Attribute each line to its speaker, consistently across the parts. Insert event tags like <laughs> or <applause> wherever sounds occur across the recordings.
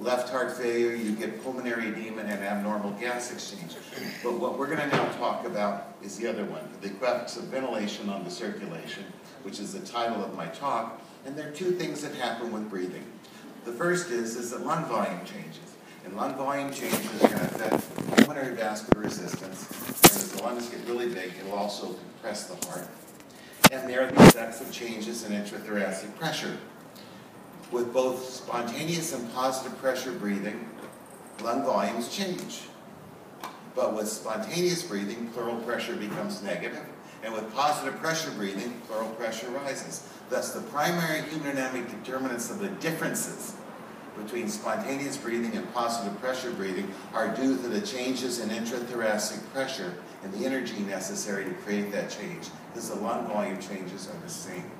Speaker 1: left heart failure, you get pulmonary edema and abnormal gas exchange. But what we're going to now talk about is the other one, the effects of ventilation on the circulation, which is the title of my talk. And there are two things that happen with breathing. The first is, is that lung volume changes. And lung volume changes are going to affect pulmonary vascular resistance. And as the lungs get really big, it will also compress the heart. And there are the effects of changes in intrathoracic pressure. With both spontaneous and positive pressure breathing, lung volumes change. But with spontaneous breathing, pleural pressure becomes negative, and with positive pressure breathing, pleural pressure rises. Thus, the primary hemodynamic determinants of the differences between spontaneous breathing and positive pressure breathing are due to the changes in intrathoracic pressure and the energy necessary to create that change, because the lung volume changes are the same.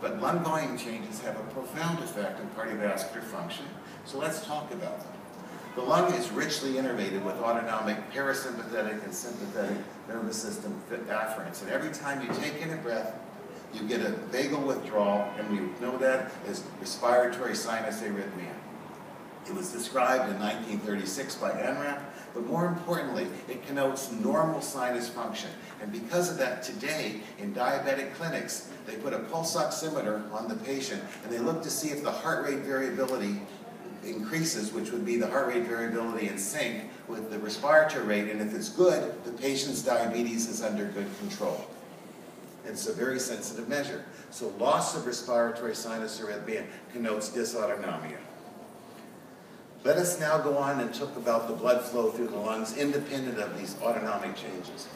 Speaker 1: But lung volume changes have a profound effect on cardiovascular function, so let's talk about them. The lung is richly innervated with autonomic parasympathetic and sympathetic nervous system afferents. And every time you take in a breath, you get a vagal withdrawal, and we know that as respiratory sinus arrhythmia. It was described in 1936 by Anrep, but more importantly, it connotes normal sinus function. And because of that, today in diabetic clinics, they put a pulse oximeter on the patient and they look to see if the heart rate variability increases, which would be the heart rate variability in sync with the respiratory rate. And if it's good, the patient's diabetes is under good control. It's a very sensitive measure. So loss of respiratory sinus arrhythmia connotes dysautonomia. Let us now go on and talk about the blood flow through the lungs independent of these autonomic changes.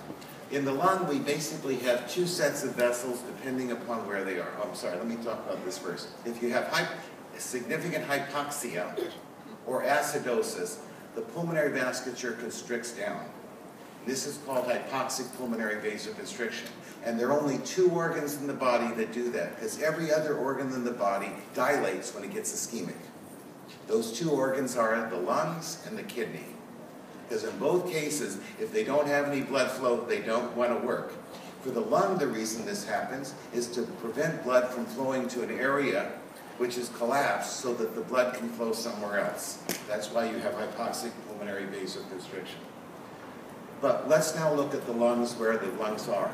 Speaker 1: In the lung, we basically have two sets of vessels depending upon where they are. Oh, I'm sorry, let me talk about this first. If you have significant hypoxia or acidosis, the pulmonary vasculature constricts down. This is called hypoxic pulmonary vasoconstriction. And there are only two organs in the body that do that, because every other organ in the body dilates when it gets ischemic. Those two organs are the lungs and the kidney. Because in both cases, if they don't have any blood flow, they don't want to work. For the lung, the reason this happens is to prevent blood from flowing to an area which is collapsed so that the blood can flow somewhere else. That's why you have hypoxic pulmonary vasoconstriction. But let's now look at the lungs where the lungs are.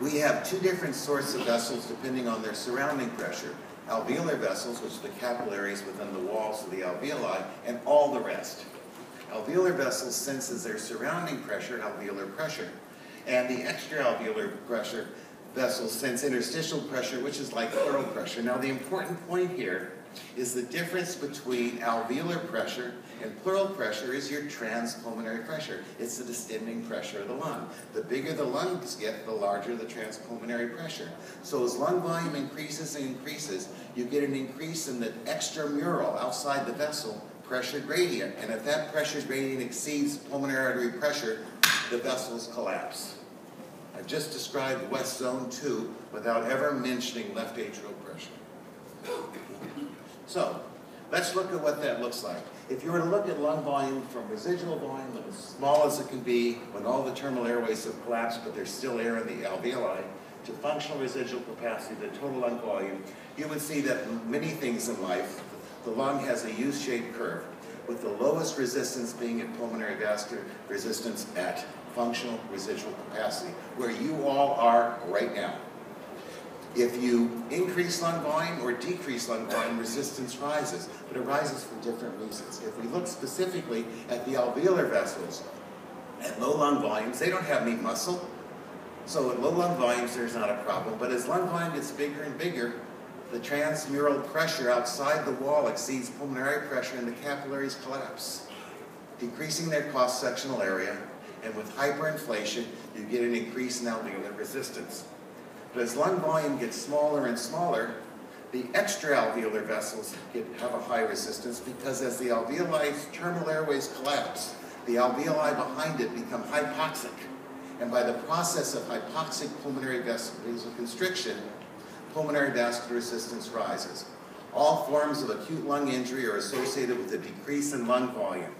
Speaker 1: We have two different sorts of vessels depending on their surrounding pressure. Alveolar vessels, which are the capillaries within the walls of the alveoli, and all the rest. Alveolar vessels senses their surrounding pressure, alveolar pressure, and the extraalveolar pressure vessels sense interstitial pressure, which is like pleural pressure. Now, the important point here is the difference between alveolar pressure and pleural pressure is your transpulmonary pressure. It's the distending pressure of the lung. The bigger the lungs get, the larger the transpulmonary pressure. So as lung volume increases and increases, you get an increase in the extramural, outside the vessel, pressure gradient. And if that pressure gradient exceeds pulmonary artery pressure, the vessels collapse. I've just described West Zone 2 without ever mentioning left atrial pressure. So, let's look at what that looks like. If you were to look at lung volume from residual volume, as small as it can be, when all the terminal airways have collapsed, but there's still air in the alveoli, to functional residual capacity, the total lung volume, you would see that many things in life, the lung has a U-shaped curve, with the lowest resistance being at pulmonary vascular resistance at functional residual capacity, where you all are right now. If you increase lung volume or decrease lung volume, resistance rises, but it rises for different reasons. If we look specifically at the alveolar vessels, at low lung volumes, they don't have any muscle, so at low lung volumes, there's not a problem. But as lung volume gets bigger and bigger, the transmural pressure outside the wall exceeds pulmonary pressure and the capillaries collapse, decreasing their cross-sectional area. And with hyperinflation, you get an increase in alveolar resistance. But as lung volume gets smaller and smaller, the extraalveolar vessels get, have a high resistance because as the alveoli terminal airways collapse, the alveoli behind it become hypoxic. And by the process of hypoxic pulmonary vasoconstriction, pulmonary vascular resistance rises. All forms of acute lung injury are associated with a decrease in lung volume.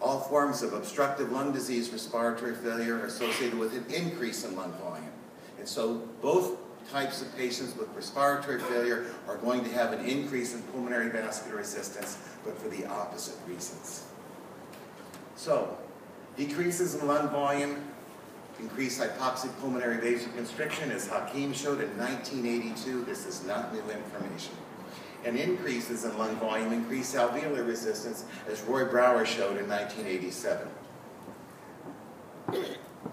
Speaker 1: All forms of obstructive lung disease, respiratory failure are associated with an increase in lung volume. And so both types of patients with respiratory failure are going to have an increase in pulmonary vascular resistance, but for the opposite reasons. So, decreases in lung volume, increased hypoxic pulmonary vasoconstriction, as Hakim showed in 1982. This is not new information. And increases in lung volume increase alveolar resistance, as Roy Brower showed in 1987.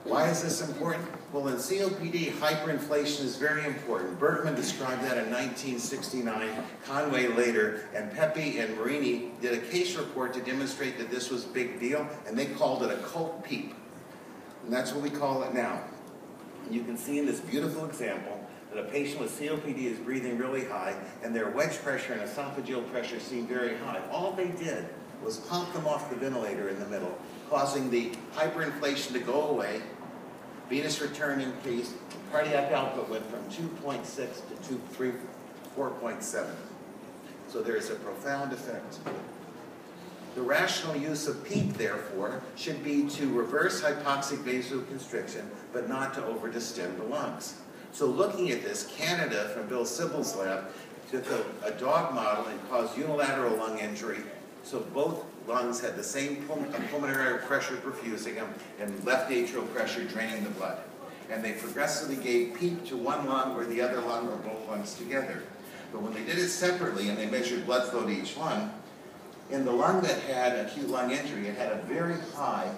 Speaker 1: Why is this important? Well, in COPD, hyperinflation is very important. Bergman described that in 1969, Conway later, and Pepe and Marini did a case report to demonstrate that this was a big deal, and they called it occult PEEP. And that's what we call it now. And you can see in this beautiful example that a patient with COPD is breathing really high, and their wedge pressure and esophageal pressure seem very high. All they did was pop them off the ventilator in the middle, causing the hyperinflation to go away, venous return increased, cardiac output went from 2.6 to 4.7. So there is a profound effect. The rational use of PEEP, therefore, should be to reverse hypoxic vasoconstriction, but not to overdistend the lungs. So looking at this, Canada, from Bill Sibbald's lab, took a, a dog model and caused unilateral lung injury. So both lungs had the same pul uh, pulmonary pressure perfusing them and left atrial pressure draining the blood. And they progressively gave PEEP to one lung or the other lung or both lungs together. But when they did it separately and they measured blood flow to each lung, in the lung that had acute lung injury, it had a very high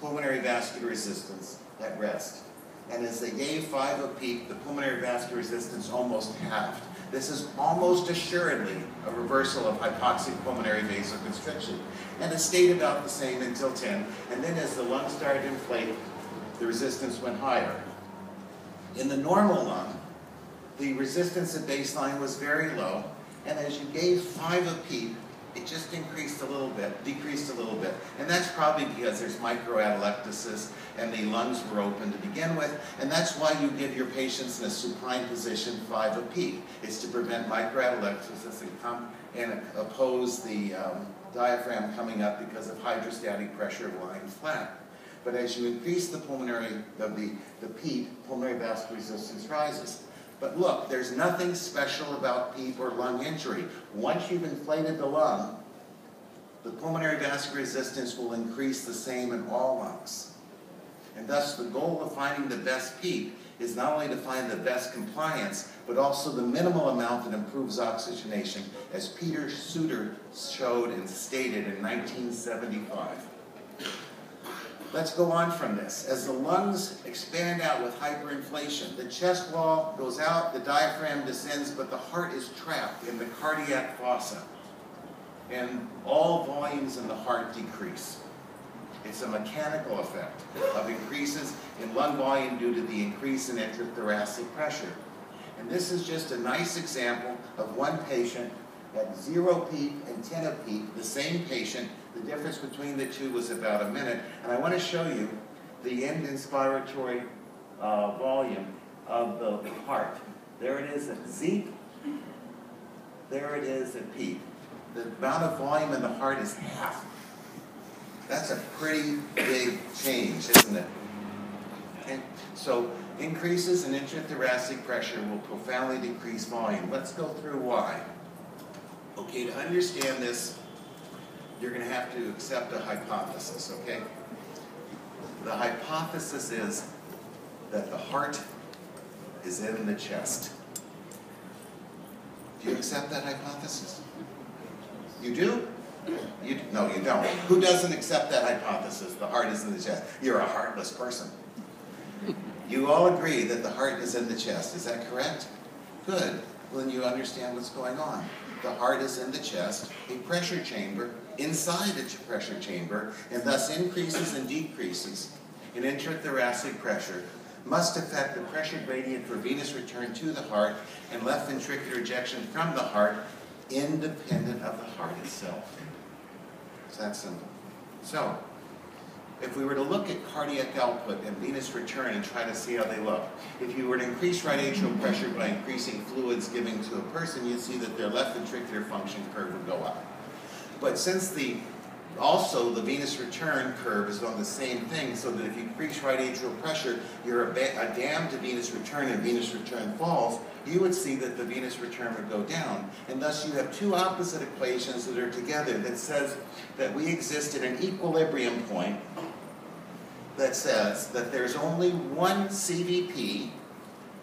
Speaker 1: pulmonary vascular resistance at rest. And as they gave 5 of PEEP, the pulmonary vascular resistance almost halved. This is almost assuredly a reversal of hypoxic pulmonary vasoconstriction. And it stayed about the same until 10. And then as the lung started to inflate, the resistance went higher. In the normal lung, the resistance at baseline was very low. And as you gave 5 of PEEP, it just increased a little bit, decreased a little bit. And that's probably because there's microatelectasis and the lungs were open to begin with. And that's why you give your patients in a supine position 5 a PEEP. It's to prevent microatelectasis and, and oppose the um, diaphragm coming up because of hydrostatic pressure lying flat. But as you increase the pulmonary, of the, the PEEP, pulmonary vascular resistance rises. But look, there's nothing special about PEEP or lung injury. Once you've inflated the lung, the pulmonary vascular resistance will increase the same in all lungs. And thus the goal of finding the best PEEP is not only to find the best compliance, but also the minimal amount that improves oxygenation, as Peter Suter showed and stated in 1975. Let's go on from this. As the lungs expand out with hyperinflation, the chest wall goes out, the diaphragm descends, but the heart is trapped in the cardiac fossa. And all volumes in the heart decrease. It's a mechanical effect of increases in lung volume due to the increase in intrathoracic pressure. And this is just a nice example of one patient at zero PEEP and 10 of PEEP, the same patient the difference between the two was about a minute. And I want to show you the end inspiratory uh, volume of the, heart. There it is at ZEEP. There it is at PEEP. The amount of volume in the heart is half. That's a pretty big change, isn't it? Okay? So increases in intrathoracic pressure will profoundly decrease volume. Let's go through why. Okay, to understand this, you're going to have to accept a hypothesis, okay? The hypothesis is that the heart is in the chest. Do you accept that hypothesis? You do? You, no, you don't. Who doesn't accept that hypothesis? The heart is in the chest. You're a heartless person. You all agree that the heart is in the chest. Is that correct? Good. Well, then you understand what's going on. The heart is in the chest, a pressure chamber inside the pressure chamber, and thus increases and decreases in intrathoracic pressure must affect the pressure gradient for venous return to the heart and left ventricular ejection from the heart independent of the heart itself. It's that simple. So, if we were to look at cardiac output and venous return and try to see how they look, if you were to increase right atrial pressure by increasing fluids giving to a person, you'd see that their left ventricular function curve would go up. But since the also, the venous return curve is on the same thing, so that if you increase right atrial pressure, you're a, a dam to venous return and venous return falls, you would see that the venous return would go down. And thus you have two opposite equations that are together that says that we exist at an equilibrium point that says that there's only one CVP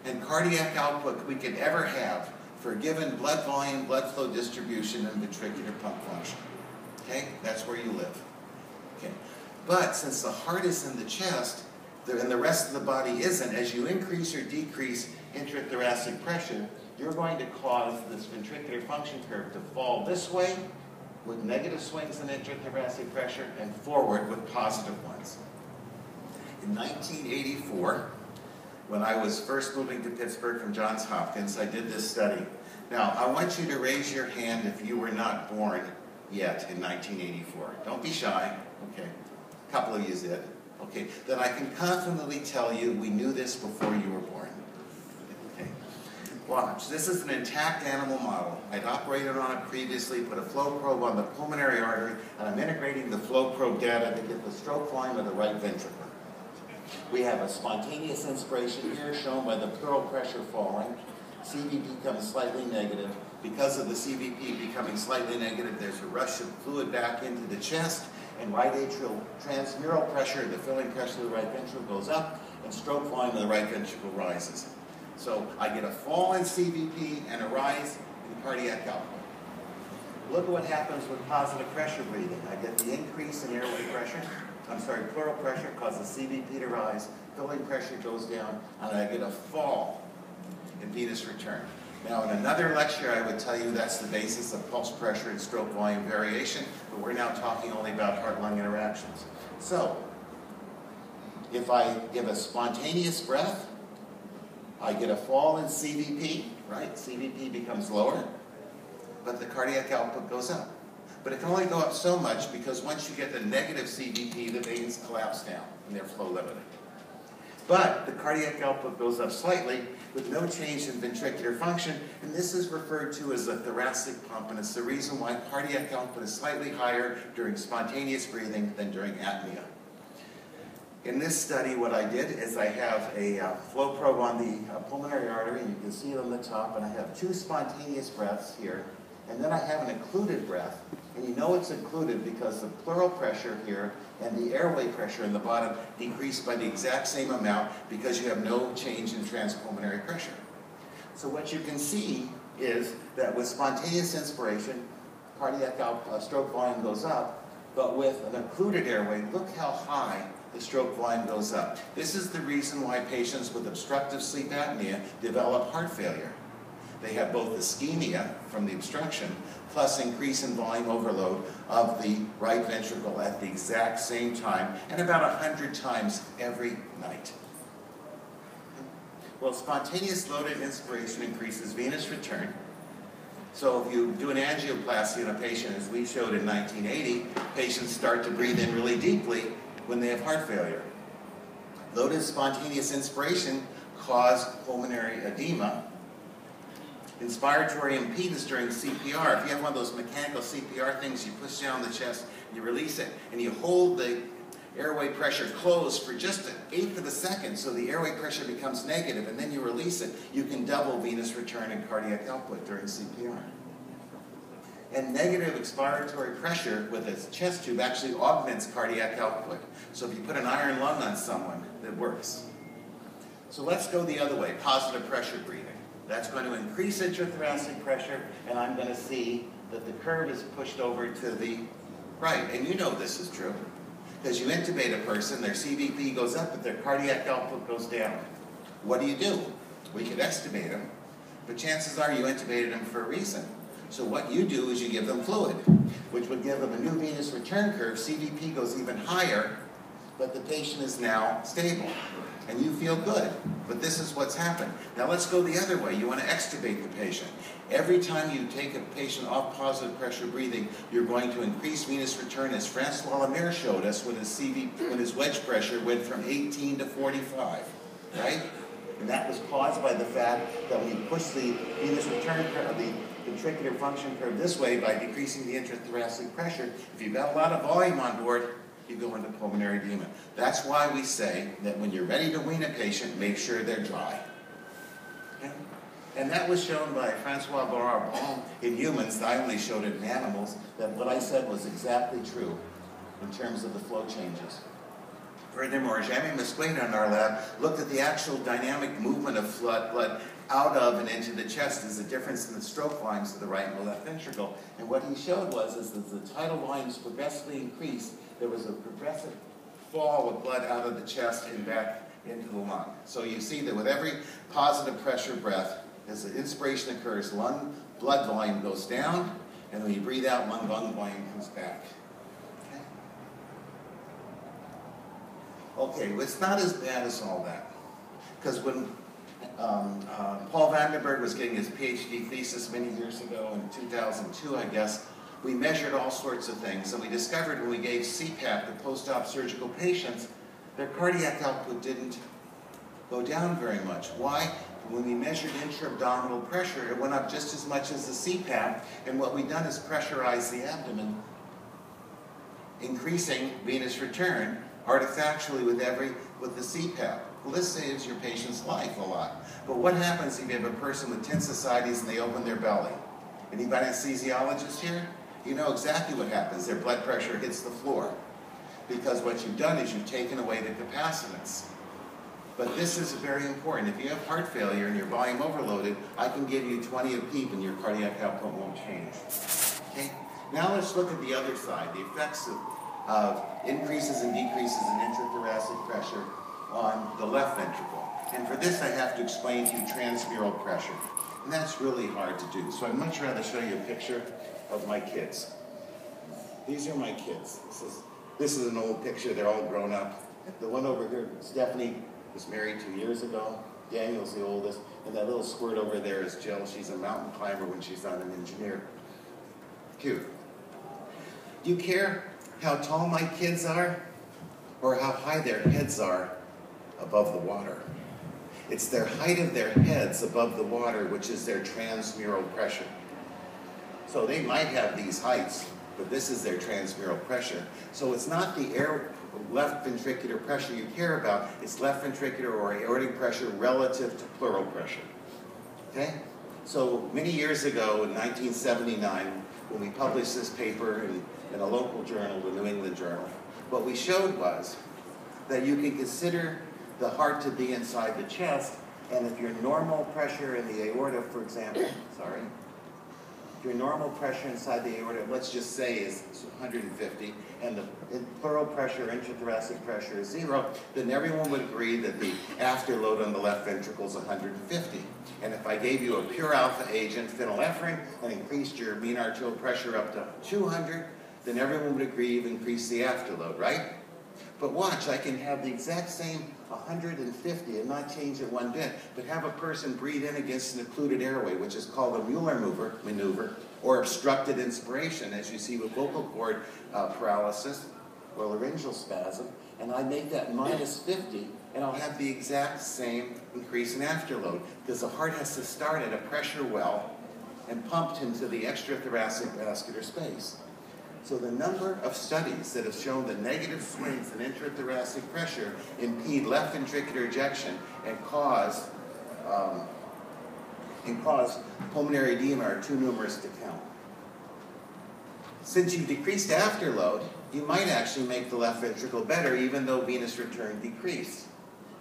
Speaker 1: and cardiac output we could ever have for a given blood volume, blood flow distribution, and ventricular pump function. Okay? That's where you live. Okay. But since the heart is in the chest, and the rest of the body isn't, as you increase or decrease intrathoracic pressure, you're going to cause this ventricular function curve to fall this way with negative swings in intrathoracic pressure and forward with positive ones. In 1984, when I was first moving to Pittsburgh from Johns Hopkins, I did this study. Now, I want you to raise your hand if you were not born yet in 1984. Don't be shy. Okay. A couple of you did. Okay. Then I can confidently tell you we knew this before you were born. Okay. Watch. This is an intact animal model. I'd operated on it previously, put a flow probe on the pulmonary artery, and I'm integrating the flow probe data to get the stroke volume of the right ventricle. We have a spontaneous inspiration here shown by the pleural pressure falling. CVP becomes slightly negative. Because of the CVP becoming slightly negative, there's a rush of fluid back into the chest, and right atrial transmural pressure, the filling pressure of the right ventricle goes up, and stroke volume of the right ventricle rises. So I get a fall in CVP and a rise in cardiac output. Look at what happens with positive pressure breathing. I get the increase in airway pressure, I'm sorry, pleural pressure causes CVP to rise, filling pressure goes down, and I get a fall in venous return. Now, in another lecture, I would tell you that's the basis of pulse pressure and stroke volume variation, but we're now talking only about heart-lung interactions. So, if I give a spontaneous breath, I get a fall in CVP, right? CVP becomes lower, but the cardiac output goes up. But it can only go up so much because once you get the negative CVP, the veins collapse down and they're flow limited. But the cardiac output goes up slightly with no change in ventricular function, and this is referred to as a thoracic pump, and it's the reason why cardiac output is slightly higher during spontaneous breathing than during apnea. In this study, what I did is I have a uh, flow probe on the uh, pulmonary artery, and you can see it on the top, and I have two spontaneous breaths here, and then I have an occluded breath, and you know it's occluded because the pleural pressure here and the airway pressure in the bottom decrease by the exact same amount because you have no change in transpulmonary pressure. So what you can see is that with spontaneous inspiration, cardiac uh, stroke volume goes up, but with an occluded airway, look how high the stroke volume goes up. This is the reason why patients with obstructive sleep apnea develop heart failure. They have both ischemia from the obstruction, plus increase in volume overload of the right ventricle at the exact same time and about 100 times every night. Well, spontaneous loaded inspiration increases venous return. So if you do an angioplasty in a patient, as we showed in 1980, patients start to breathe in really deeply when they have heart failure. Loaded spontaneous inspiration caused pulmonary edema, inspiratory impedance during CPR. If you have one of those mechanical CPR things, you push down the chest, you release it, and you hold the airway pressure closed for just an eighth of a second so the airway pressure becomes negative, and then you release it, you can double venous return and cardiac output during CPR. And negative expiratory pressure with a chest tube actually augments cardiac output. So if you put an iron lung on someone, it works. So let's go the other way, positive pressure breathing. That's going to increase intrathoracic pressure, and I'm going to see that the curve is pushed over to the right. And you know this is true. Because you intubate a person, their CVP goes up, but their cardiac output goes down. What do you do? We could estimate them, but chances are you intubated them for a reason. So what you do is you give them fluid, which would give them a new venous return curve. CVP goes even higher, but the patient is now stable and you feel good. But this is what's happened. Now let's go the other way. You want to extubate the patient. Every time you take a patient off positive pressure breathing, you're going to increase venous return, as Francois Lemaire showed us when his CV, when his wedge pressure went from 18 to 45, right? And that was caused by the fact that when you push the venous return, curve, uh, the ventricular function curve this way by decreasing the intrathoracic pressure. If you've got a lot of volume on board, you go into pulmonary edema. That's why we say that when you're ready to wean a patient, make sure they're dry. And that was shown by Francois Barrard in humans. I only showed it in animals. That what I said was exactly true in terms of the flow changes. Furthermore, Jamie Mesquida in our lab looked at the actual dynamic movement of blood out of and into the chest is the difference in the stroke volumes of the right and the left ventricle. And what he showed was is that the tidal volumes progressively increased. There was a progressive fall of blood out of the chest and back into the lung. So you see that with every positive pressure breath, as the inspiration occurs, lung blood volume goes down, and when you breathe out, lung, lung volume comes back. Okay, well, it's not as bad as all that. Because when um, uh, Paul Vandenberg was getting his PhD thesis many years ago in 2002, I guess, we measured all sorts of things, and we discovered when we gave CPAP to post-op surgical patients, their cardiac output didn't go down very much. Why? When we measured intra-abdominal pressure, it went up just as much as the CPAP, and what we've done is pressurize the abdomen, increasing venous return artifactually with every with the CPAP. Well, this saves your patient's life a lot. But what happens if you have a person with tense ascites and they open their belly? Anybody anesthesiologist here? You know exactly what happens. Their blood pressure hits the floor. Because what you've done is you've taken away the capacitance. But this is very important. If you have heart failure and your volume overloaded, I can give you 20 of PEEP and your cardiac output won't change. Okay? Now let's look at the other side, the effects of, of increases and decreases in intrathoracic pressure on the left ventricle. And for this, I have to explain to you transmural pressure. And that's really hard to do. So I'd much rather show you a picture of my kids. These are my kids. This is, this is an old picture. They're all grown up. The one over here, Stephanie, was married two years ago. Daniel's the oldest. And that little squirt over there is Jill. She's a mountain climber when she's not an engineer. Cute. Do you care how tall my kids are or how high their heads are above the water? It's their height of their heads above the water, which is their transmural pressure. So they might have these heights, but this is their transmural pressure. So it's not the air left ventricular pressure you care about, it's left ventricular or aortic pressure relative to pleural pressure. Okay? So many years ago in 1979, when we published this paper in, in a local journal, the New England Journal, what we showed was that you can consider the heart to be inside the chest, and if your normal pressure in the aorta, for example, <coughs> sorry, your normal pressure inside the aorta, let's just say is 150, and the pleural pressure, intrathoracic pressure is zero, then everyone would agree that the afterload on the left ventricle is 150. And if I gave you a pure alpha agent, phenylephrine, and increased your mean arterial pressure up to 200, then everyone would agree you've increased the afterload, right? But watch, I can have the exact same 150 and not change it one bit, but have a person breathe in against an occluded airway, which is called a Mueller maneuver, maneuver or obstructed inspiration, as you see with vocal cord uh, paralysis or laryngeal spasm, and I make that minus 50, and I'll have the exact same increase in afterload, because the heart has to start at a pressure well and pumped into the extrathoracic vascular space. So the number of studies that have shown the negative swings in intrathoracic pressure impede left ventricular ejection and cause um, and cause pulmonary edema are too numerous to count. Since you decreased afterload, you might actually make the left ventricle better even though venous return decreased.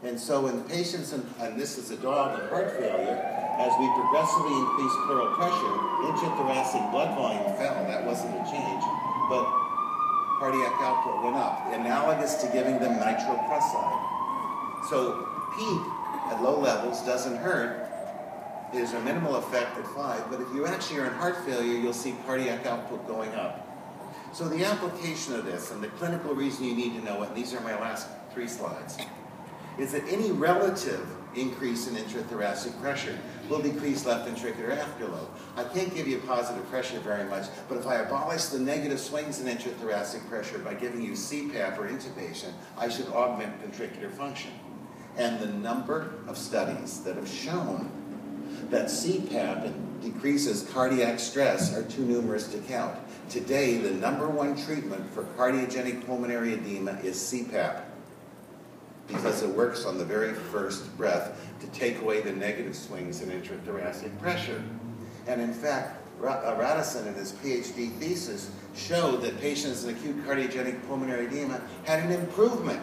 Speaker 1: And so in patients, in, and this is a dog in heart failure, as we progressively increased pleural pressure, intrathoracic blood volume fell. That wasn't a change but cardiac output went up, analogous to giving them nitroprusside. So PEEP at low levels doesn't hurt. There's a minimal effect at five, but if you actually are in heart failure, you'll see cardiac output going up. So the application of this and the clinical reason you need to know it, and these are my last three slides, is that any relative increase in intrathoracic pressure will decrease left ventricular afterload. I can't give you positive pressure very much, but if I abolish the negative swings in intrathoracic pressure by giving you CPAP or intubation, I should augment ventricular function. And the number of studies that have shown that CPAP decreases cardiac stress are too numerous to count. Today, the number one treatment for cardiogenic pulmonary edema is CPAP because it works on the very first breath to take away the negative swings in intrathoracic pressure. And in fact, uh, Radisson in his PhD thesis showed that patients with acute cardiogenic pulmonary edema had an improvement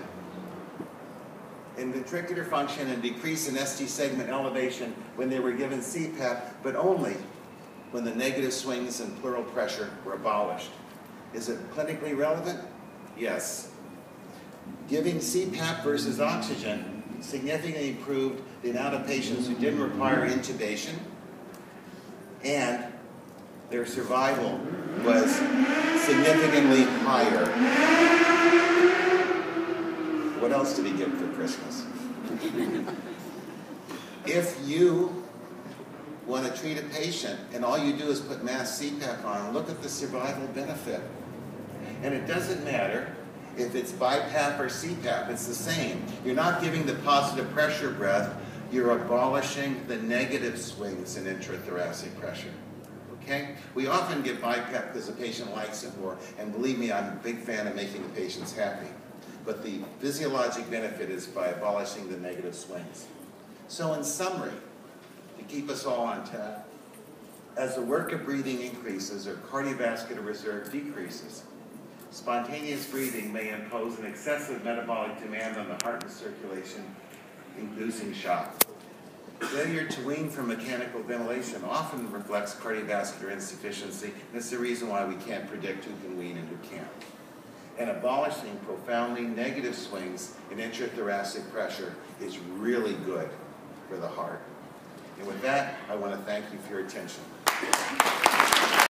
Speaker 1: in ventricular function and decrease in ST segment elevation when they were given CPAP, but only when the negative swings in pleural pressure were abolished. Is it clinically relevant? Yes. Giving CPAP versus oxygen significantly improved the amount of patients who didn't require intubation and their survival was significantly higher. What else did he get for Christmas? <laughs> if you want to treat a patient and all you do is put mass CPAP on, look at the survival benefit. And it doesn't matter if it's BiPAP or CPAP, it's the same. You're not giving the positive pressure breath, you're abolishing the negative swings in intrathoracic pressure. Okay? We often give BiPAP because the patient likes it more, and believe me, I'm a big fan of making the patients happy. But the physiologic benefit is by abolishing the negative swings. So in summary, to keep us all on track, as the work of breathing increases or cardiovascular reserve decreases, spontaneous breathing may impose an excessive metabolic demand on the heart and circulation, inducing shock. Failure to wean from mechanical ventilation often reflects cardiovascular insufficiency, That's the reason why we can't predict who can wean and who can't. And abolishing profoundly negative swings in intrathoracic pressure is really good for the heart. And with that, I want to thank you for your attention.